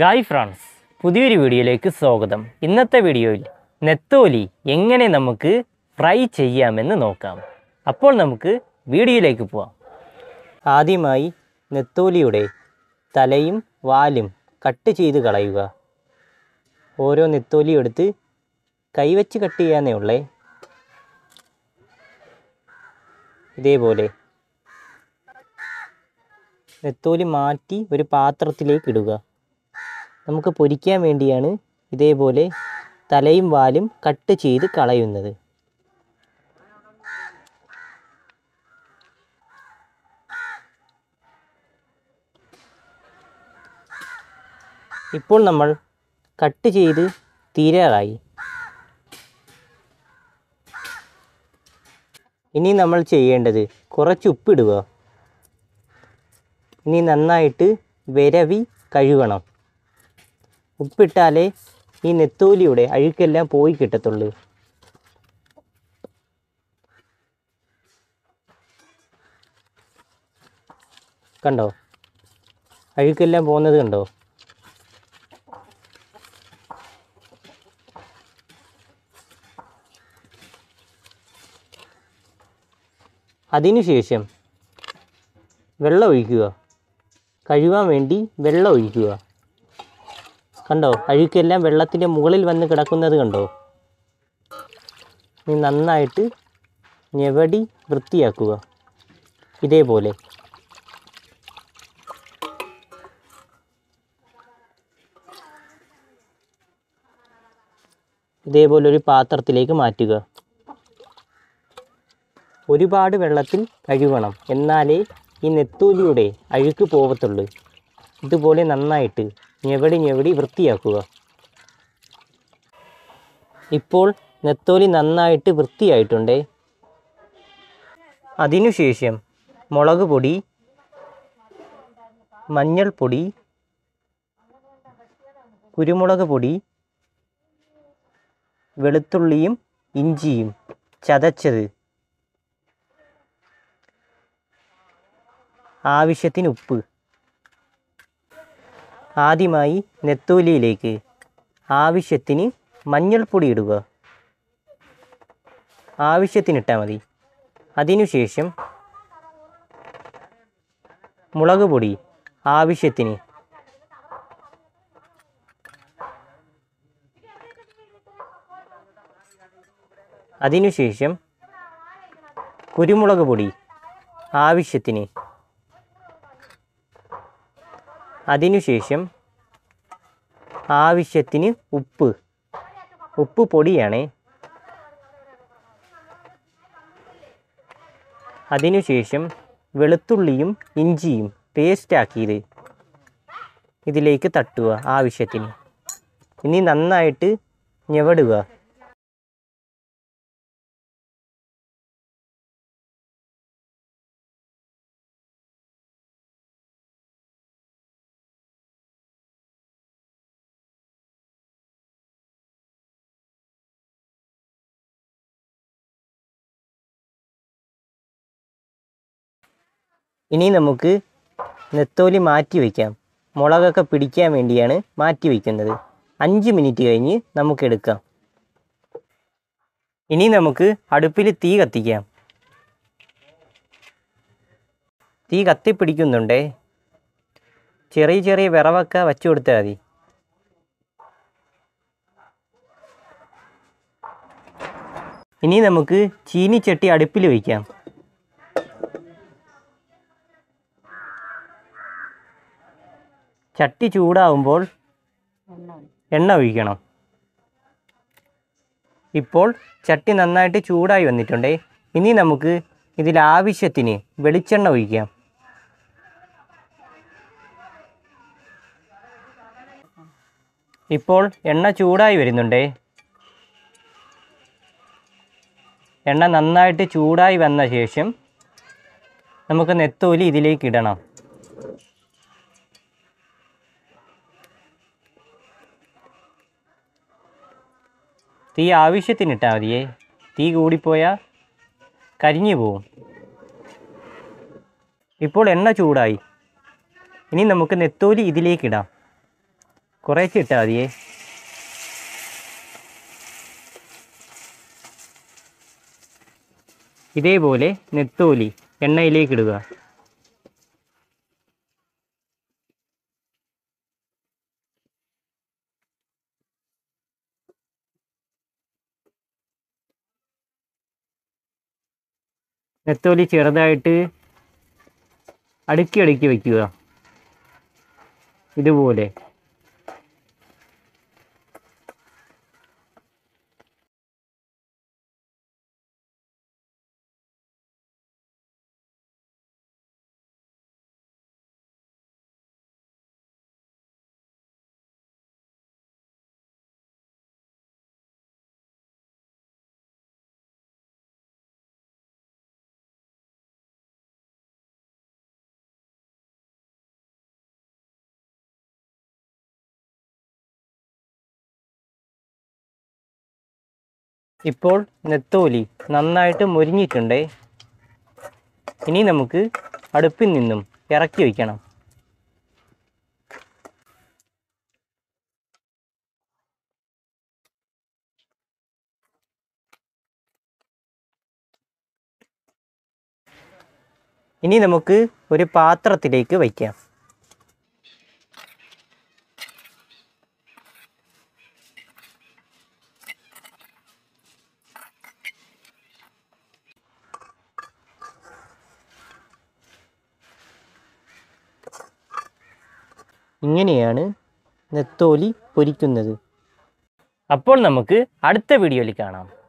ഗായ് ഫ്രാൻസ് പുതിയൊരു വീഡിയോയിലേക്ക് സ്വാഗതം. ഇന്നത്തെ വീഡിയോയിൽ നെത്തോലി എങ്ങനെ നമുക്ക് ഫ്രൈ ചെയ്യാമെന്ന് നോക്കാം. അപ്പോൾ നമുക്ക് വീഡിയോയിലേക്ക് പോവാം. ആദ്യമായി നെത്തോലിയുടെ തലയും വാലും കട്ട് ചെയ്ത് കളയുക. ഓരോ നെത്തോലി എടുത്ത് കൈവച്ച് കട്ട് ചെയ്യാന്നേ ഉള്ളേ. ഇതേപോലെ നെത്തോലി മാറ്റി ഒരു പാത്രത്തിലേക്ക് ഇടുക. നമുക്ക് പൊരിക്കാൻ വേണ്ടിയാണ് ഇതേപോലെ തലയും വാലും കട്ട് ചെയ്ത് കളയുന്നത്. ഇപ്പോൾ നമ്മൾ കട്ട് ചെയ്ത് തീരാറായി. ഇനി നമ്മൾ ചെയ്യേണ്ടത് കുറച്ച് ഉപ്പിടുക. ഇനി നന്നായിട്ട് വിരവി കഴുകണം. ഉപ്പിട്ടാലേ ഈ നെത്തോലിയുടെ അഴുക്കെല്ലാം പോയി കിട്ടത്തുള്ളൂ. കണ്ടോ? അഴുക്കെല്ലാം പോകുന്നത് കണ്ടോ? അതിനുശേഷം വെള്ളം ഒഴിക്കുക. കഴുകാൻ വേണ്ടി വെള്ളം ഒഴിക്കുക. കണ്ടോ? അഴുക്കെല്ലാം വെള്ളത്തിന്റെ മുകളിൽ വന്ന് കിടക്കുന്നത് കണ്ടോ? നീ നന്നായിട്ട് ഞെവടി വൃത്തിയാക്കുക. ഇതേപോലെ. ഇതേപോലെ ഒരു പാത്രത്തിലേക്ക് മാറ്റുക. ഒരുപാട് വെള്ളത്തിൽ കഴുകണം എന്നാലേ ഈ നെത്തൂലിയുടെ അഴുക്ക് പോവത്തുള്ളൂ. ഇതുപോലെ നന്നായിട്ട് ഞെവടി ഞെവടി വൃത്തിയാക്കുക. ഇപ്പോൾ നെത്തോലി നന്നായിട്ട് വൃത്തിയായിട്ടുണ്ട്. അതിനുശേഷം മുളക് പൊടി മഞ്ഞൾപ്പൊടി കുരുമുളക് പൊടി വെളുത്തുള്ളിയും ഇഞ്ചിയും ചതച്ചത് ആവശ്യത്തിന് ഉപ്പ്. ആദ്യമായി നെത്തോലിയിലേക്ക് ആവശ്യത്തിന് മഞ്ഞൾപ്പൊടി ഇടുക. ആവശ്യത്തിനിട്ടാൽ മതി. അതിനുശേഷം മുളക് പൊടി ആവശ്യത്തിന് അതിനുശേഷം കുരുമുളക് പൊടി ആവശ്യത്തിന് അതിനുശേഷം ആവശ്യത്തിന് ഉപ്പ്. ഉപ്പ് പൊടിയാണേ. അതിനുശേഷം വെളുത്തുള്ളിയും ഇഞ്ചിയും പേസ്റ്റാക്കിയത് ഇതിലേക്ക് തട്ടുക ആവശ്യത്തിന്. ഇനി നന്നായിട്ട് ഞെവടുക. ഇനി നമുക്ക് നെത്തോലി മാറ്റി വയ്ക്കാം മുളകൊക്കെ പിടിക്കാൻ വേണ്ടിയാണ് മാറ്റി വയ്ക്കുന്നത് അഞ്ച് മിനിറ്റ് കഴിഞ്ഞ് നമുക്കെടുക്കാം ഇനി നമുക്ക് അടുപ്പിൽ തീ കത്തിക്കാം. തീ കത്തിപ്പിടിക്കുന്നുണ്ടേ ചെറിയ ചെറിയ വിറവൊക്കെ വച്ചു കൊടുത്താൽ മതി. ഇനി നമുക്ക് ചീനിച്ചട്ടി അടുപ്പിൽ വയ്ക്കാം ചട്ടി ചൂടാവുമ്പോൾ എണ്ണ ഒഴിക്കണം. ഇപ്പോൾ ചട്ടി നന്നായിട്ട് ചൂടായി വന്നിട്ടുണ്ടേ. ഇനി നമുക്ക് ഇതിൽ ആവശ്യത്തിന് വെളിച്ചെണ്ണ ഒഴിക്കാം. ഇപ്പോൾ എണ്ണ ചൂടായി വരുന്നുണ്ടേ. എണ്ണ നന്നായിട്ട് ചൂടായി വന്ന ശേഷം നമുക്ക് നെത്തോലി ഇതിലേക്ക് ഇടണം. തീ ആവശ്യത്തിന് ഇട്ടാൽ മതിയേ. തീ കൂടിപ്പോയാൽ കരിഞ്ഞു പോവും. ഇപ്പോൾ എണ്ണ ചൂടായി. ഇനി നമുക്ക് നെത്തോലി ഇതിലേക്കിടാം കുറേശ്ശെ ഇട്ടാൽ മതിയേ. ഇതേപോലെ നെത്തോലി എണ്ണയിലേക്ക് നെത്തോലി ചെറുതായിട്ട് അടുക്കി അടുക്കി വയ്ക്കുക. ഇതുപോലെ. ഇപ്പോൾ നെത്തോലി നന്നായിട്ട് മുരിഞ്ഞിട്ടുണ്ട് ഇനി നമുക്ക് അടുപ്പിൽ നിന്നും ഇറക്കി വയ്ക്കണം. ഇനി നമുക്ക് ഒരു പാത്രത്തിലേക്ക് വയ്ക്കാം. ഇങ്ങനെയാണ് നെത്തോലി പൊരിക്കുന്നത്. അപ്പോൾ നമുക്ക് അടുത്ത വീഡിയോയിൽ കാണാം.